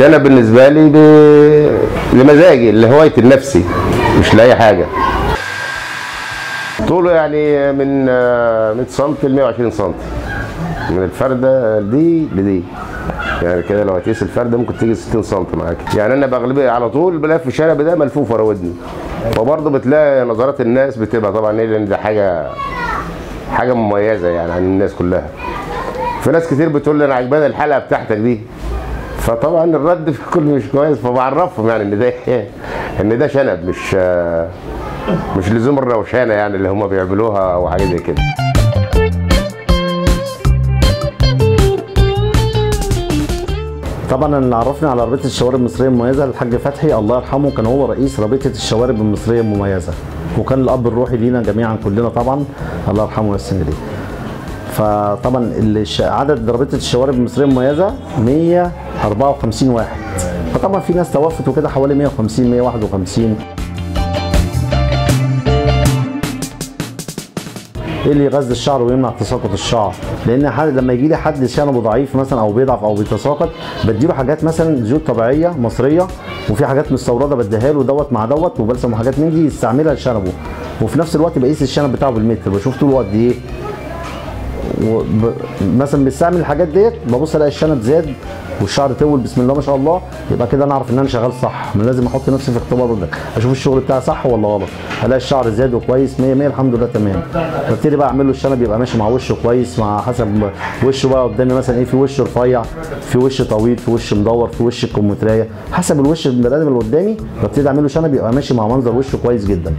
الشنب بالنسبة لي ب... لمزاجي لهوايتي النفسي مش لأي حاجة. طوله يعني من آه، 100 سم ل 120 سم من الفردة دي لدي. يعني كده لو هتقيس الفردة ممكن تيجي 60 سم معاك. يعني أنا بغلبيه على طول بلف شنب ده ملفوف ورا ودني. وبرضه بتلاقي نظرات الناس بتبقى طبعا إيه لأن ده حاجة حاجة مميزة يعني عن الناس كلها. في ناس كتير بتقول لي أنا عجباني الحلقة بتاعتك دي. فطبعا الرد في كله مش كويس فبعرفهم يعني إن ده إن ده شنب مش مش لزوم الروشانة يعني اللي هم بيعملوها أو حاجة زي كده. طبعا اللي عرفني على رابطة الشوارب المصرية المميزة الحاج فتحي الله يرحمه كان هو رئيس رابطة الشوارب المصرية المميزة وكان الأب الروحي لينا جميعا كلنا طبعا الله يرحمه ويحسن إليه. فطبعا عدد رابطه الشوارب المصرية المميزة 154 واحد. فطبعا في ناس توفت وكده حوالي 150 151 إيه اللي يغذي الشعر ويمنع تساقط الشعر؟ لأن حد لما يجي لي حد شنبه ضعيف مثلا أو بيضعف أو بيتساقط بديله حاجات مثلا زيوت طبيعية مصرية وفي حاجات مستوردة بديها له دوت مع دوت وبلسم وحاجات من دي يستعملها لشنبه وفي نفس الوقت بقيس الشنب بتاعه بالمتر. بشوف طوله قد إيه. مثلا بستعمل الحاجات ديت ببص ألاقي الشنب زاد والشعر طول بسم الله ما شاء الله يبقى كده أنا أعرف إن أنا شغال صح من لازم أحط نفسي في اختبار ده أشوف الشغل بتاعي صح ولا غلط؟ ألاقي الشعر زاد وكويس 100 100 الحمد لله تمام. ببتدي بقى أعمل له الشنب يبقى ماشي مع وشه كويس مع حسب وشه بقى قدامي مثلا إيه في وش رفيع في وش طويل في وش مدور في وش الكمثريه حسب الوش البني آدم اللي قدامي ببتدي أعمل له شنب يبقى ماشي مع منظر وشه كويس جدا.